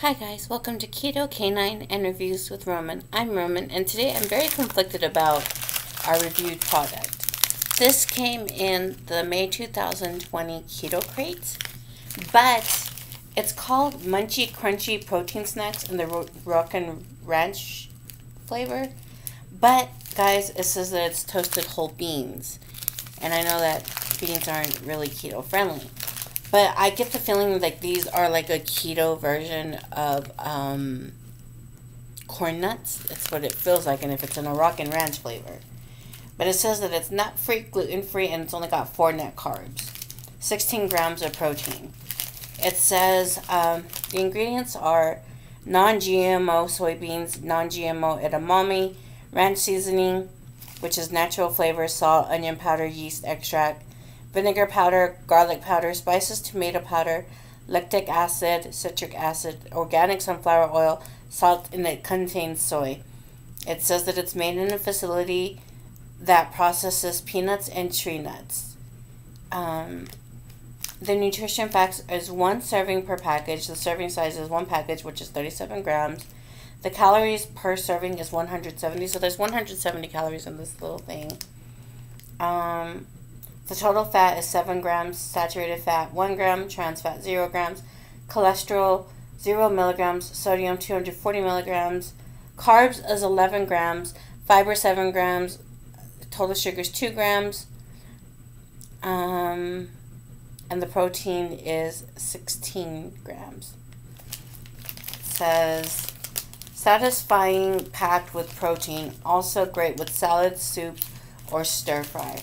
Hi guys, welcome to Keto Canine and Reviews with Romen. I'm Romen and today I'm very conflicted about our reviewed product. This came in the May 2020 Keto Crate, but it's called Munchy Crunchy Protein Snacks in the Rockin' Ranch flavor. But guys, it says that it's toasted whole beans. And I know that beans aren't really keto friendly. But I get the feeling like these are like a keto version of um, corn nuts. That's what it feels like, and if it's in a Ranch flavor. But it says that it's nut free, gluten free, and it's only got four net carbs, 16 grams of protein. It says um, the ingredients are non GMO soybeans, non GMO edamame, ranch seasoning, which is natural flavor, salt, onion powder, yeast extract, vinegar powder, garlic powder, spices, tomato powder, lactic acid, citric acid, organic sunflower oil, salt, and it contains soy. It says that it's made in a facility that processes peanuts and tree nuts. Um, the nutrition facts is one serving per package. The serving size is one package, which is 37 grams. The calories per serving is 170. So there's 170 calories in this little thing. Um, the total fat is 7 grams, saturated fat 1 gram, trans fat 0 grams, cholesterol 0 milligrams, sodium 240 milligrams, carbs is 11 grams, fiber 7 grams, total sugars 2 grams, um, and the protein is 16 grams. It says satisfying packed with protein, also great with salad, soup, or stir fry.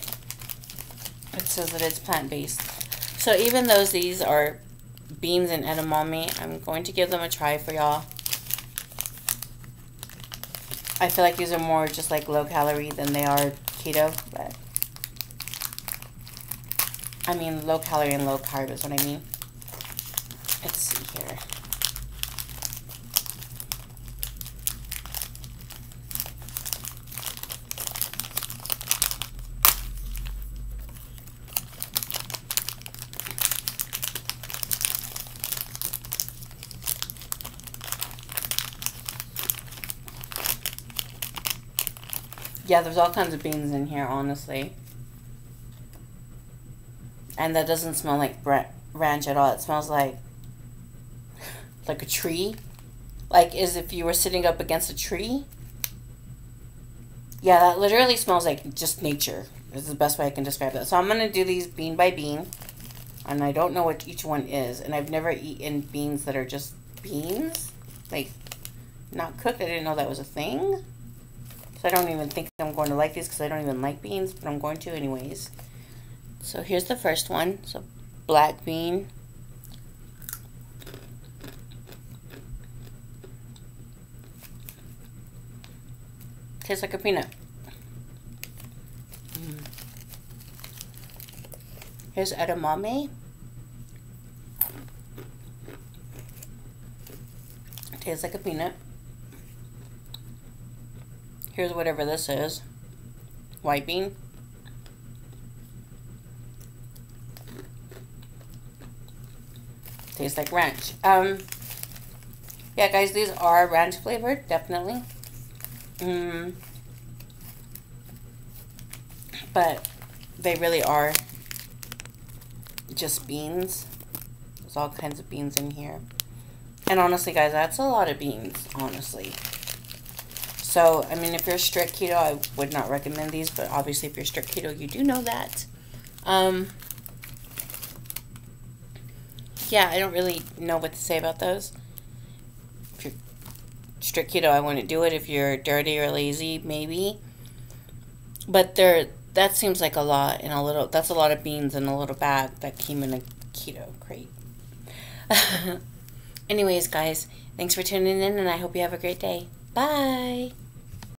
It says that it's plant-based. So even though these are beans and edamame, I'm going to give them a try for y'all. I feel like these are more just like low calorie than they are keto, but I mean low calorie and low carb is what I mean. Let's see here. Yeah, there's all kinds of beans in here, honestly. And that doesn't smell like ranch at all. It smells like like a tree. Like as if you were sitting up against a tree. Yeah, that literally smells like just nature. This Is the best way I can describe that. So I'm going to do these bean by bean. And I don't know what each one is. And I've never eaten beans that are just beans. Like, not cooked. I didn't know that was a thing. So I don't even think I'm going to like these because I don't even like beans, but I'm going to anyways. So here's the first one. So black bean. Tastes like a peanut. Mm. Here's edamame. Tastes like a peanut. Here's whatever this is. White bean. Tastes like ranch. Um, yeah, guys, these are ranch flavored, definitely. Mm. But they really are just beans. There's all kinds of beans in here. And honestly, guys, that's a lot of beans, honestly. So, I mean, if you're strict keto, I would not recommend these, but obviously if you're strict keto, you do know that. Um, yeah, I don't really know what to say about those. If you're strict keto, I wouldn't do it. If you're dirty or lazy, maybe. But there, that seems like a lot in a little, that's a lot of beans in a little bag that came in a keto crate. Anyways, guys, thanks for tuning in, and I hope you have a great day. Bye.